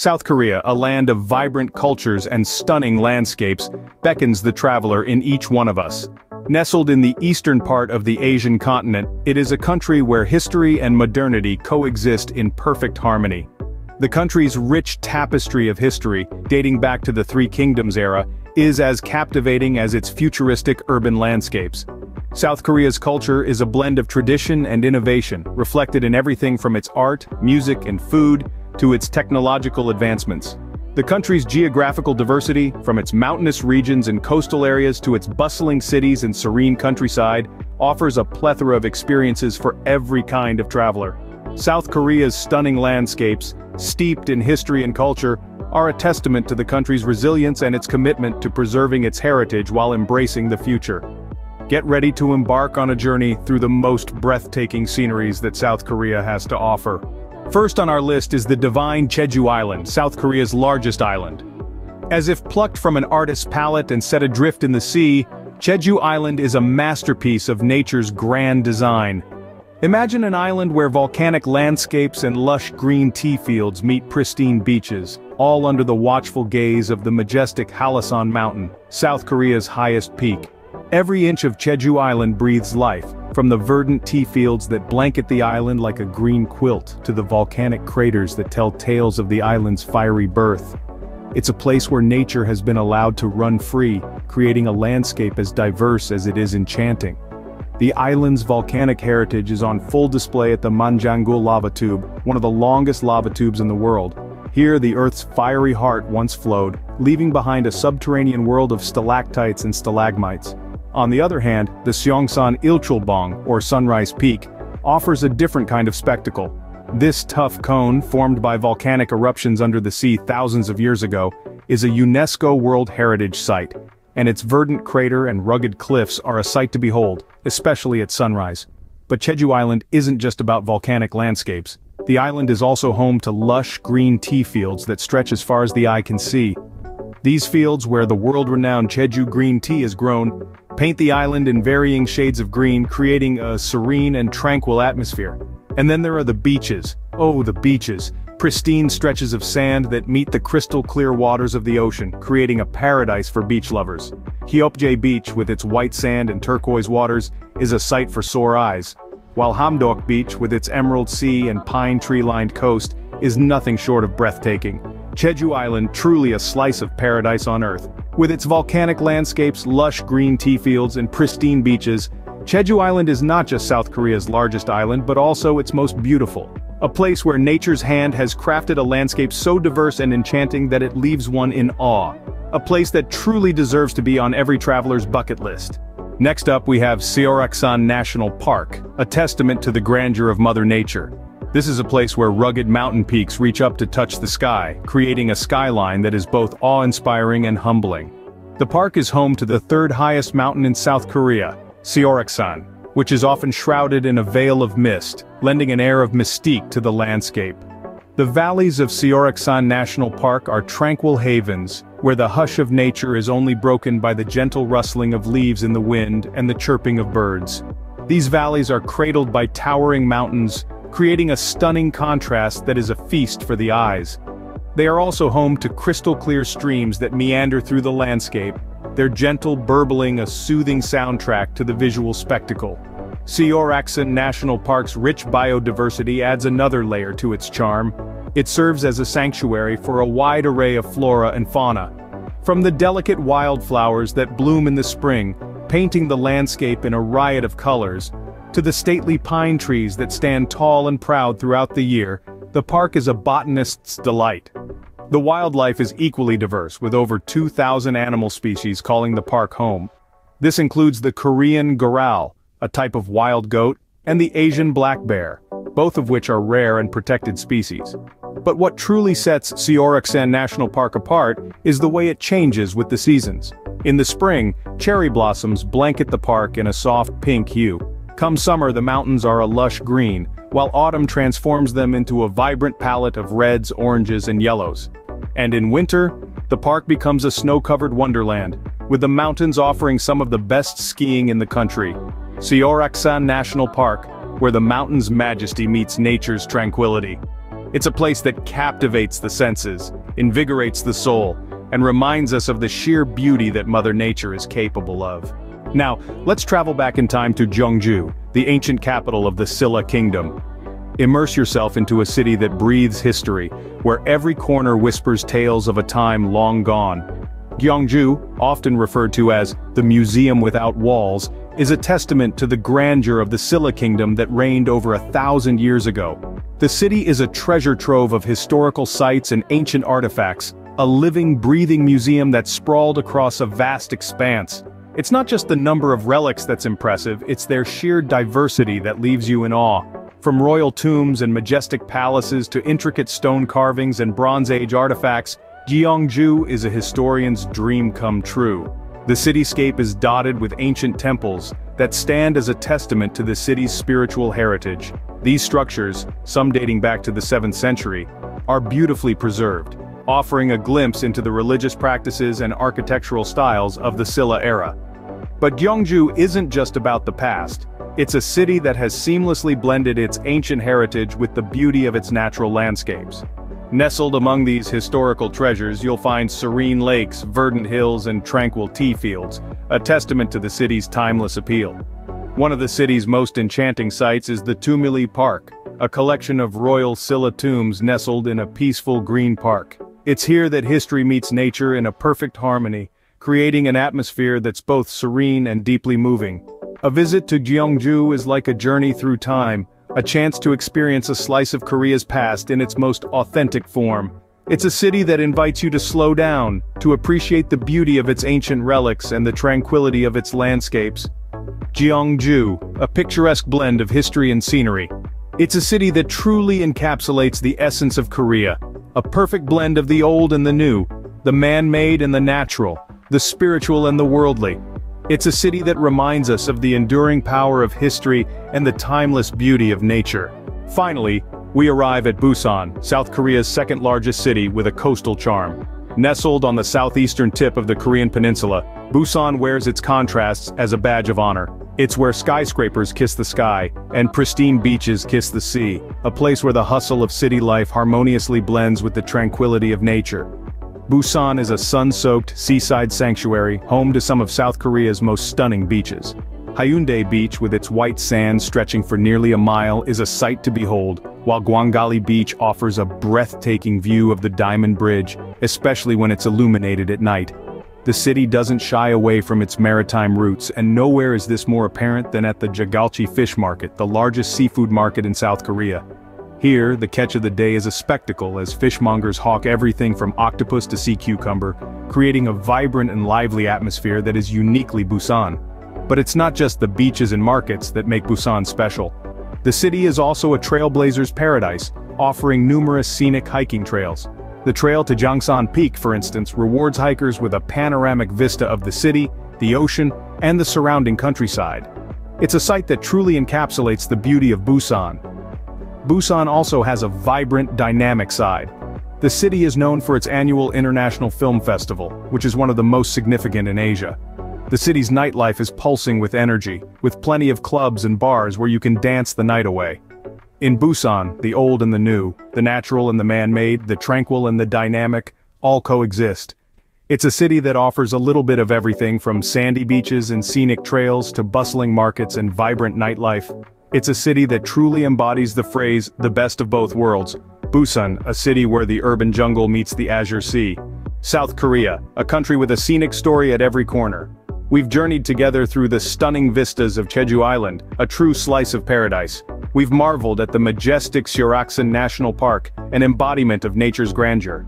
South Korea, a land of vibrant cultures and stunning landscapes, beckons the traveler in each one of us. Nestled in the eastern part of the Asian continent, it is a country where history and modernity coexist in perfect harmony. The country's rich tapestry of history, dating back to the Three Kingdoms era, is as captivating as its futuristic urban landscapes. South Korea's culture is a blend of tradition and innovation, reflected in everything from its art, music and food, to its technological advancements. The country's geographical diversity, from its mountainous regions and coastal areas to its bustling cities and serene countryside, offers a plethora of experiences for every kind of traveler. South Korea's stunning landscapes, steeped in history and culture, are a testament to the country's resilience and its commitment to preserving its heritage while embracing the future. Get ready to embark on a journey through the most breathtaking sceneries that South Korea has to offer. First on our list is the divine Jeju Island, South Korea's largest island. As if plucked from an artist's palette and set adrift in the sea, Jeju Island is a masterpiece of nature's grand design, Imagine an island where volcanic landscapes and lush green tea fields meet pristine beaches, all under the watchful gaze of the majestic Hallasan Mountain, South Korea's highest peak. Every inch of Jeju Island breathes life, from the verdant tea fields that blanket the island like a green quilt to the volcanic craters that tell tales of the island's fiery birth. It's a place where nature has been allowed to run free, creating a landscape as diverse as it is enchanting. The island's volcanic heritage is on full display at the Manjanggul lava tube, one of the longest lava tubes in the world. Here the Earth's fiery heart once flowed, leaving behind a subterranean world of stalactites and stalagmites. On the other hand, the Seongsan Ilchulbong, or Sunrise Peak, offers a different kind of spectacle. This tuff cone, formed by volcanic eruptions under the sea thousands of years ago, is a UNESCO World Heritage Site, and its verdant crater and rugged cliffs are a sight to behold, especially at sunrise. But Jeju Island isn't just about volcanic landscapes. The island is also home to lush green tea fields that stretch as far as the eye can see. These fields where the world-renowned Jeju green tea is grown, paint the island in varying shades of green creating a serene and tranquil atmosphere. And then there are the beaches. Oh, the beaches pristine stretches of sand that meet the crystal clear waters of the ocean, creating a paradise for beach lovers. Hyeopjae Beach with its white sand and turquoise waters is a sight for sore eyes, while Hamdeok Beach with its emerald sea and pine tree-lined coast is nothing short of breathtaking. Jeju Island truly a slice of paradise on earth. With its volcanic landscapes, lush green tea fields and pristine beaches, Jeju Island is not just South Korea's largest island but also its most beautiful. A place where nature's hand has crafted a landscape so diverse and enchanting that it leaves one in awe. A place that truly deserves to be on every traveler's bucket list. Next up we have Seoraksan National Park, a testament to the grandeur of Mother Nature. This is a place where rugged mountain peaks reach up to touch the sky, creating a skyline that is both awe-inspiring and humbling. The park is home to the third highest mountain in South Korea, Seoraksan, which is often shrouded in a veil of mist, lending an air of mystique to the landscape. The valleys of Seoraksan National Park are tranquil havens, where the hush of nature is only broken by the gentle rustling of leaves in the wind and the chirping of birds. These valleys are cradled by towering mountains, creating a stunning contrast that is a feast for the eyes. They are also home to crystal-clear streams that meander through the landscape, their gentle burbling a soothing soundtrack to the visual spectacle. Seoraksan National Park's rich biodiversity adds another layer to its charm. It serves as a sanctuary for a wide array of flora and fauna. From the delicate wildflowers that bloom in the spring, painting the landscape in a riot of colors, to the stately pine trees that stand tall and proud throughout the year, the park is a botanist's delight. The wildlife is equally diverse with over 2,000 animal species calling the park home. This includes the Korean goral, a type of wild goat, and the Asian black bear, both of which are rare and protected species. But what truly sets Seoraksan National Park apart is the way it changes with the seasons. In the spring, cherry blossoms blanket the park in a soft pink hue. Come summer the mountains are a lush green, while autumn transforms them into a vibrant palette of reds, oranges, and yellows. And in winter, the park becomes a snow-covered wonderland, with the mountains offering some of the best skiing in the country. Seoraksan National Park, where the mountain's majesty meets nature's tranquility. It's a place that captivates the senses, invigorates the soul, and reminds us of the sheer beauty that Mother Nature is capable of. Now, let's travel back in time to Gyeongju, the ancient capital of the Silla Kingdom. Immerse yourself into a city that breathes history, where every corner whispers tales of a time long gone. Gyeongju, often referred to as the Museum Without Walls, is a testament to the grandeur of the Silla Kingdom that reigned over a thousand years ago. The city is a treasure trove of historical sites and ancient artifacts, a living, breathing museum that sprawled across a vast expanse. It's not just the number of relics that's impressive, it's their sheer diversity that leaves you in awe. From royal tombs and majestic palaces to intricate stone carvings and Bronze Age artifacts, Gyeongju is a historian's dream come true. The cityscape is dotted with ancient temples that stand as a testament to the city's spiritual heritage. These structures, some dating back to the 7th century, are beautifully preserved, offering a glimpse into the religious practices and architectural styles of the Silla era. But Gyeongju isn't just about the past, it's a city that has seamlessly blended its ancient heritage with the beauty of its natural landscapes. Nestled among these historical treasures you'll find serene lakes, verdant hills and tranquil tea fields, a testament to the city's timeless appeal. One of the city's most enchanting sights is the Tumuli Park, a collection of royal Silla tombs nestled in a peaceful green park. It's here that history meets nature in a perfect harmony, creating an atmosphere that's both serene and deeply moving. A visit to Gyeongju is like a journey through time, a chance to experience a slice of Korea's past in its most authentic form. It's a city that invites you to slow down, to appreciate the beauty of its ancient relics and the tranquility of its landscapes. Gyeongju, a picturesque blend of history and scenery. It's a city that truly encapsulates the essence of Korea, a perfect blend of the old and the new, the man-made and the natural, the spiritual and the worldly. It's a city that reminds us of the enduring power of history and the timeless beauty of nature. Finally, we arrive at Busan, South Korea's second largest city with a coastal charm. Nestled on the southeastern tip of the Korean peninsula, Busan wears its contrasts as a badge of honor. It's where skyscrapers kiss the sky, and pristine beaches kiss the sea, a place where the hustle of city life harmoniously blends with the tranquility of nature. Busan is a sun-soaked, seaside sanctuary, home to some of South Korea's most stunning beaches. Haeundae Beach with its white sand stretching for nearly a mile is a sight to behold, while Gwangalli Beach offers a breathtaking view of the Diamond Bridge, especially when it's illuminated at night. The city doesn't shy away from its maritime roots and nowhere is this more apparent than at the Jagalchi Fish Market, the largest seafood market in South Korea. Here, the catch of the day is a spectacle as fishmongers hawk everything from octopus to sea cucumber, creating a vibrant and lively atmosphere that is uniquely Busan. But it's not just the beaches and markets that make Busan special. The city is also a trailblazer's paradise, offering numerous scenic hiking trails. The trail to Jangsan Peak, for instance, rewards hikers with a panoramic vista of the city, the ocean, and the surrounding countryside. It's a sight that truly encapsulates the beauty of Busan, Busan also has a vibrant, dynamic side. The city is known for its annual International Film Festival, which is one of the most significant in Asia. The city's nightlife is pulsing with energy, with plenty of clubs and bars where you can dance the night away. In Busan, the old and the new, the natural and the man-made, the tranquil and the dynamic, all coexist. It's a city that offers a little bit of everything from sandy beaches and scenic trails to bustling markets and vibrant nightlife. It's a city that truly embodies the phrase, the best of both worlds. Busan, a city where the urban jungle meets the azure sea. South Korea, a country with a scenic story at every corner. We've journeyed together through the stunning vistas of Jeju Island, a true slice of paradise. We've marveled at the majestic Seoraksan National Park, an embodiment of nature's grandeur.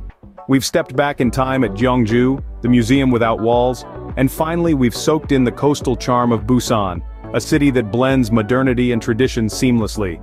We've stepped back in time at Gyeongju, the museum without walls, and finally we've soaked in the coastal charm of Busan, a city that blends modernity and tradition seamlessly.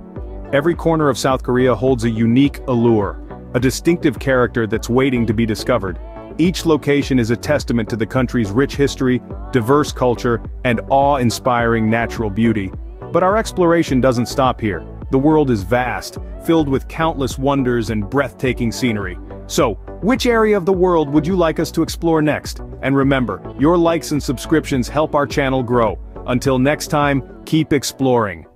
Every corner of South Korea holds a unique allure, a distinctive character that's waiting to be discovered. Each location is a testament to the country's rich history, diverse culture, and awe-inspiring natural beauty. But our exploration doesn't stop here. The world is vast, filled with countless wonders and breathtaking scenery. So, which area of the world would you like us to explore next? And remember, your likes and subscriptions help our channel grow. Until next time, keep exploring.